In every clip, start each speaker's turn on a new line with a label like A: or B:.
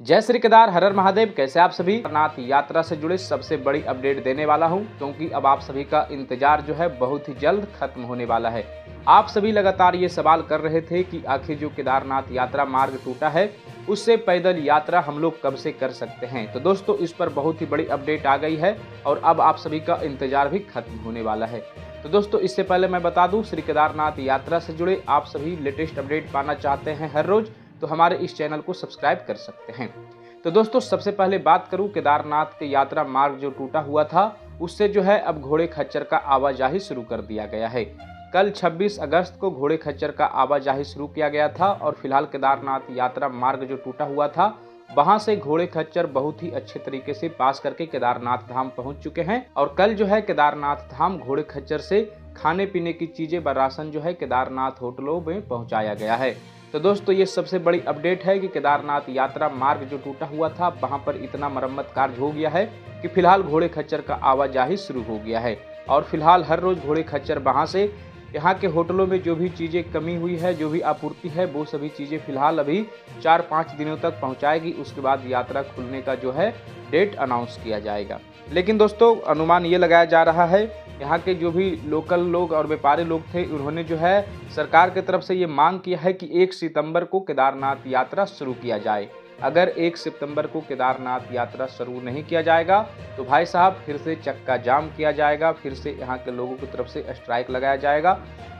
A: जय श्री केदार हरर महादेव। कैसे आप सभी? अमरनाथ यात्रा से जुड़े सबसे बड़ी अपडेट देने वाला हूँ, क्योंकि अब आप सभी का इंतज़ार जो है बहुत ही जल्द खत्म होने वाला है। आप सभी लगातार ये सवाल कर रहे थे कि आखिर जो केदारनाथ यात्रा मार्ग टूटा है, उससे पैदल यात्रा हम लोग कब से कर सकते हैं? तो दोस्तों, इस पर बहुत ही बड़ी अपडेट आ गई है और अब आप सभी का इंतज़ार भी खत्म होने वाला है। तो दोस्तों, इससे पहले मैं बता दूँ, श्री केदारनाथ यात्रा से जुड़े आप सभी लेटेस्ट अपडेट पाना चाहते हैं हर रोज़। तो हमारे इस चैनल को सब्सक्राइब कर सकते हैं। तो दोस्तों, सबसे पहले बात करूँ केदारनाथ के यात्रा मार्ग जो टूटा हुआ था, उससे जो है अब घोड़े खच्चर का आवाजाही शुरू कर दिया गया है। कल 26 अगस्त को घोड़े खच्चर का आवाजाही शुरू किया गया था और फ़िलहाल केदारनाथ यात्रा मार्ग जो टूटा हुआ था, वहाँ से घोड़े खच्चर बहुत ही अच्छे तरीके से पास करके केदारनाथ धाम पहुँच चुके हैं और कल जो है केदारनाथ धाम घोड़े खच्चर से खाने पीने की चीज़ें व राशन जो है केदारनाथ होटलों में पहुँचाया गया है। तो दोस्तों, ये सबसे बड़ी अपडेट है कि केदारनाथ यात्रा मार्ग जो टूटा हुआ था, वहाँ पर इतना मरम्मत कार्य हो गया है कि फ़िलहाल घोड़े खच्चर का आवाजाही शुरू हो गया है। और फ़िलहाल हर रोज घोड़े खच्चर वहाँ से, यहाँ के होटलों में जो भी चीज़ें कमी हुई है, जो भी आपूर्ति है, वो सभी चीज़ें फ़िलहाल अभी चार पाँच दिनों तक पहुँचाएगी। उसके बाद यात्रा खुलने का जो है डेट अनाउंस किया जाएगा। लेकिन दोस्तों, अनुमान ये लगाया जा रहा है यहाँ के जो भी लोकल लोग और व्यापारी लोग थे, उन्होंने जो है, सरकार की तरफ़ से ये मांग किया है कि एक सितंबर को केदारनाथ यात्रा शुरू किया जाए। अगर एक सितंबर को केदारनाथ यात्रा शुरू नहीं किया जाएगा तो भाई साहब, फिर से चक्का जाम किया जाएगा, फिर से यहाँ के लोगों की तरफ़ से स्ट्राइक लगाया जाएगा।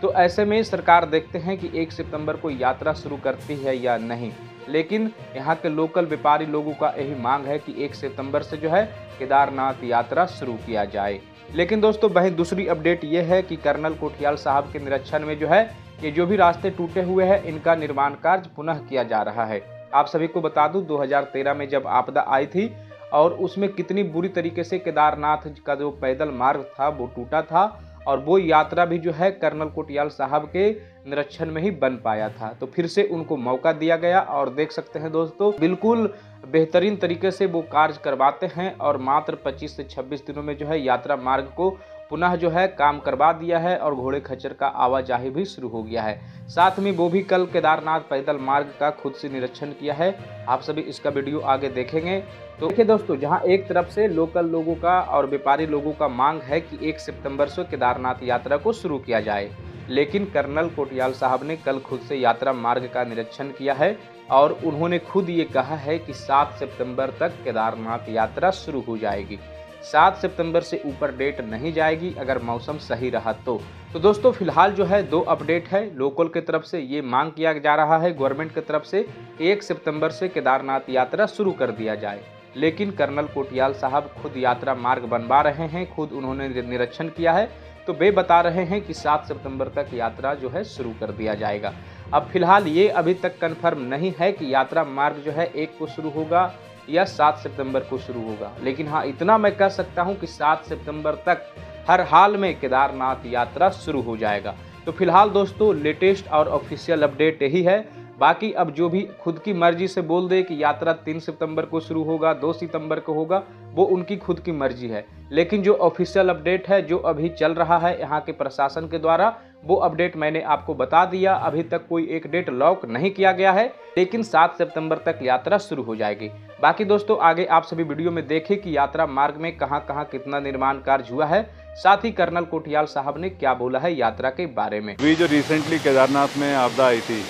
A: तो ऐसे में सरकार देखते हैं कि एक सितंबर को यात्रा शुरू करती है या नहीं। लेकिन यहाँ के लोकल व्यापारी लोगों का यही मांग है कि एक सितंबर से जो है, केदारनाथ यात्रा शुरू किया जाए। लेकिन दोस्तों, वहीं दूसरी अपडेट ये है कि कर्नल कोठियाल साहब के निरीक्षण में जो है ये जो भी रास्ते टूटे हुए हैं, इनका निर्माण कार्य पुनः किया जा रहा है। आप सभी को बता दूँ 2013 में जब आपदा आई थी और उसमें कितनी बुरी तरीके से केदारनाथ का जो पैदल मार्ग था, वो टूटा था और वो यात्रा भी जो है कर्नल कोटियाल साहब के निरीक्षण में ही बन पाया था। तो फिर से उनको मौका दिया गया और देख सकते हैं दोस्तों, बिल्कुल बेहतरीन तरीके से वो कार्य करवाते हैं और मात्र 25 से 26 दिनों में जो है यात्रा मार्ग को पुनः जो है काम करवा दिया है और घोड़े खच्चर का आवाजाही भी शुरू हो गया है। साथ में वो भी कल केदारनाथ पैदल मार्ग का खुद से निरीक्षण किया है। आप सभी इसका वीडियो आगे देखेंगे। तो देखिए दोस्तों, जहाँ एक तरफ़ से लोकल लोगों का और व्यापारी लोगों का मांग है कि एक सितंबर से केदारनाथ यात्रा को शुरू किया जाए। लेकिन कर्नल कोटियाल साहब ने कल खुद से यात्रा मार्ग का निरीक्षण किया है और उन्होंने खुद ये कहा है कि 7 सितंबर तक केदारनाथ यात्रा शुरू हो जाएगी। सात सितंबर से ऊपर डेट नहीं जाएगी अगर मौसम सही रहा तो। तो दोस्तों, फ़िलहाल जो है दो अपडेट है। लोकल की तरफ़ से ये मांग किया जा रहा है, गवर्नमेंट की तरफ़ से एक सितंबर से केदारनाथ यात्रा शुरू कर दिया जाए। लेकिन कर्नल कोटियाल साहब खुद यात्रा मार्ग बनवा रहे हैं, खुद उन्होंने निरीक्षण किया है। तो वे बता रहे हैं कि 7 सितंबर तक यात्रा जो है शुरू कर दिया जाएगा। अब फ़िलहाल ये अभी तक कंफर्म नहीं है कि यात्रा मार्ग जो है एक को शुरू होगा या सात सितंबर को शुरू होगा। लेकिन हाँ इतना मैं कह सकता हूँ कि सात सितंबर तक हर हाल में केदारनाथ यात्रा शुरू हो जाएगा। तो फ़िलहाल दोस्तों, लेटेस्ट और ऑफिशियल अपडेट यही है। बाकी अब जो भी खुद की मर्ज़ी से बोल दे कि यात्रा तीन सितंबर को शुरू होगा, दो सितंबर को होगा, वो उनकी खुद की मर्ज़ी है। लेकिन जो ऑफिशियल अपडेट है, जो अभी चल रहा है यहाँ के प्रशासन के द्वारा, वो अपडेट मैंने आपको बता दिया। अभी तक कोई एक डेट लॉक नहीं किया गया है, लेकिन सात सितंबर तक यात्रा शुरू हो जाएगी। बाकी दोस्तों, आगे आप सभी वीडियो में देखें कि यात्रा मार्ग में कहाँ कहाँ कितना निर्माण कार्य हुआ है। साथ ही कर्नल कोटियाल साहब ने क्या बोला है यात्रा के बारे में।
B: जो रिसेंटली केदारनाथ में आपदा आई थी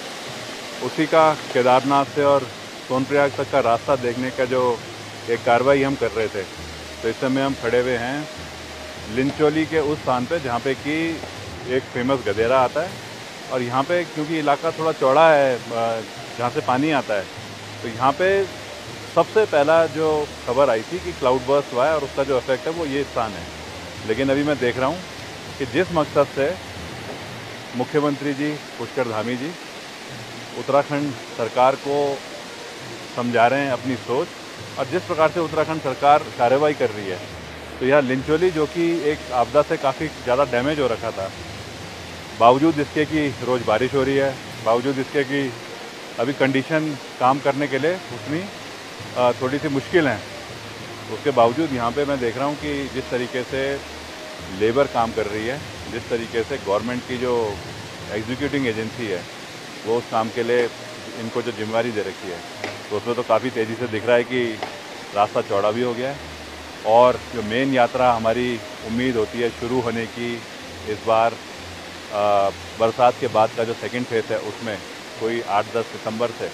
B: उसी का केदारनाथ से और सोनप्रयाग तक का रास्ता देखने का जो एक कार्रवाई हम कर रहे थे। तो इस समय हम खड़े हुए हैं लिंचोली के उस स्थान पे, जहाँ पे कि एक फ़ेमस गधेरा आता है। और यहाँ पे क्योंकि इलाका थोड़ा चौड़ा है जहाँ से पानी आता है तो यहाँ पे सबसे पहला जो खबर आई थी कि क्लाउड बर्स्ट हुआ है और उसका जो इफ़ेक्ट है वो ये स्थान है। लेकिन अभी मैं देख रहा हूँ कि जिस मकसद से मुख्यमंत्री जी, पुष्कर धामी जी उत्तराखंड सरकार को समझा रहे हैं अपनी सोच। और जिस प्रकार से उत्तराखंड सरकार कार्रवाई कर रही है तो यह लिंचोली जो कि एक आपदा से काफ़ी ज़्यादा डैमेज हो रखा था, बावजूद इसके कि रोज़ बारिश हो रही है, बावजूद इसके कि अभी कंडीशन काम करने के लिए उतनी थोड़ी सी मुश्किल हैं। उसके बावजूद यहाँ पे मैं देख रहा हूँ कि जिस तरीके से लेबर काम कर रही है, जिस तरीके से गवर्नमेंट की जो एग्जीक्यूटिंग एजेंसी है वो उस काम के लिए इनको जो जिम्मेवारी दे रखी है तो उसमें तो काफ़ी तेज़ी से दिख रहा है कि रास्ता चौड़ा भी हो गया है। और जो मेन यात्रा हमारी उम्मीद होती है शुरू होने की इस बार बरसात के बाद का जो सेकंड फ़ेज़ है, उसमें कोई आठ दस सितंबर से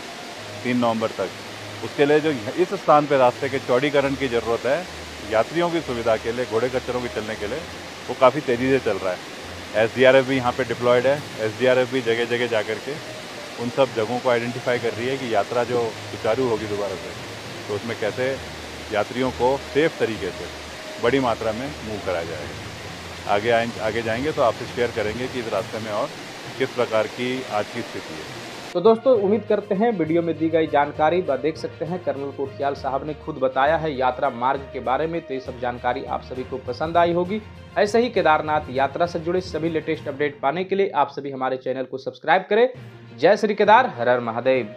B: तीन नवंबर तक, उसके लिए जो इस स्थान पर रास्ते के चौड़ीकरण की ज़रूरत है, यात्रियों की सुविधा के लिए, घोड़े कच्चरों के चलने के लिए, वो काफ़ी तेज़ी से चल रहा है। एसडीआरएफ भी यहाँ पे डिप्लॉयड है। एसडीआरएफ भी जगह जगह जा कर के उन सब जगहों को आइडेंटिफाई कर रही है कि यात्रा जो सुचारू होगी दोबारा से तो उसमें कैसे यात्रियों को सेफ़ तरीके से बड़ी मात्रा में मूव कराया जाएगा आगे आए, आगे जाएँगे तो आपसे शेयर करेंगे कि इस रास्ते में और किस प्रकार की आज की स्थिति है।
A: तो दोस्तों, उम्मीद करते हैं वीडियो में दी गई जानकारी व देख सकते हैं कर्नल कोठियाल साहब ने खुद बताया है यात्रा मार्ग के बारे में तो ये सब जानकारी आप सभी को पसंद आई होगी। ऐसे ही केदारनाथ यात्रा से जुड़े सभी लेटेस्ट अपडेट पाने के लिए आप सभी हमारे चैनल को सब्सक्राइब करें। जय श्री केदार, हर हर महादेव।